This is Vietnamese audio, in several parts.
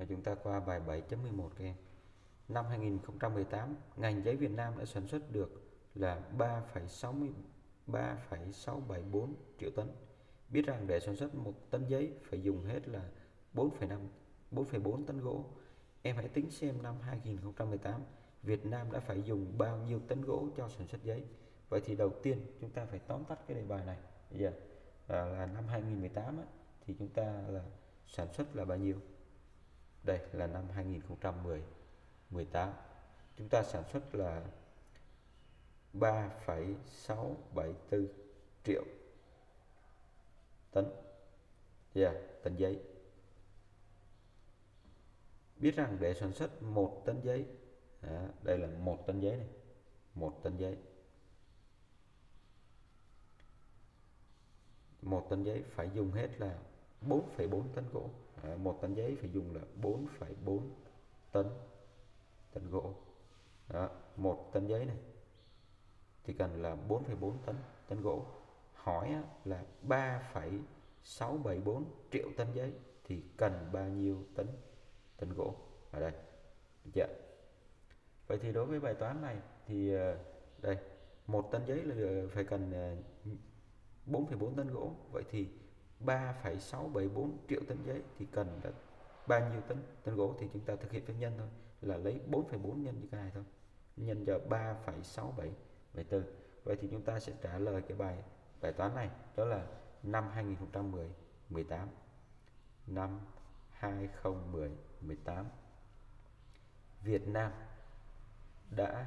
Rồi chúng ta qua bài 7.11 các em năm 2018 ngành giấy Việt Nam đã sản xuất được là 3,674 triệu tấn. Biết rằng để sản xuất một tấn giấy phải dùng hết là 4,5 4,4 tấn gỗ. Em hãy tính xem năm 2018 Việt Nam đã phải dùng bao nhiêu tấn gỗ cho sản xuất giấy. Vậy thì đầu tiên chúng ta phải tóm tắt cái đề bài này. Bây giờ à, là năm 2018 á, thì chúng ta là sản xuất là bao nhiêu? Đây là năm 2010 18 chúng ta sản xuất là 3,674 triệu tấn. Yeah, tấn giấy. Biết rằng để sản xuất một tấn giấy à, đây là một tấn giấy này một tấn giấy. Một tấn giấy phải dùng hết là 4,4 tấn gỗ. À, một tấn giấy phải dùng là 4,4 tấn tấn gỗ. Đó, một tấn giấy này thì cần là 4,4 tấn tấn gỗ. Hỏi là 3,674 triệu tấn giấy thì cần bao nhiêu tấn tấn gỗ? Ở đây được chưa vậy thì đối với bài toán này thì ờ, đây một tấn giấy là ờ, phải cần 4,4 tấn gỗ. Vậy thì 3,674 triệu tấn giấy thì cần là bao nhiêu tấn tấn gỗ thì chúng ta thực hiện phép nhân thôi là lấy 4,4 nhân như cái này thôi nhân cho 3,674 vậy thì chúng ta sẽ trả lời cái bài bài toán này đó là năm 2010 18 năm 2010 18 Việt Nam đã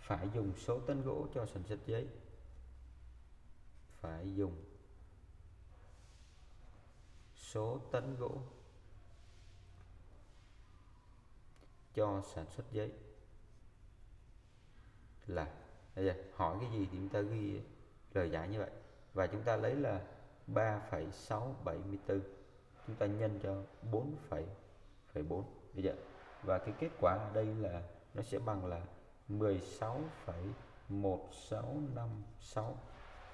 phải dùng số tấn gỗ cho sản xuất giấy. Phải dùng số tấn gỗ cho sản xuất giấy. Là bây giờ hỏi cái gì thì chúng ta ghi lời giải như vậy. Và chúng ta lấy là 3,674 chúng ta nhân cho 4,4 bây giờ và cái kết quả ở đây là nó sẽ bằng là 16,1656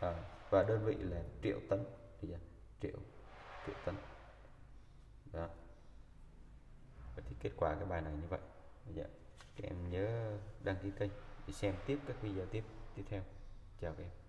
à, và đơn vị là triệu tấn. Bây giờ triệu tự tấn đó. Và thì kết quả cái bài này như vậy. Bây giờ các em nhớ đăng ký kênh để xem tiếp các video tiếp tiếp theo. Chào các em.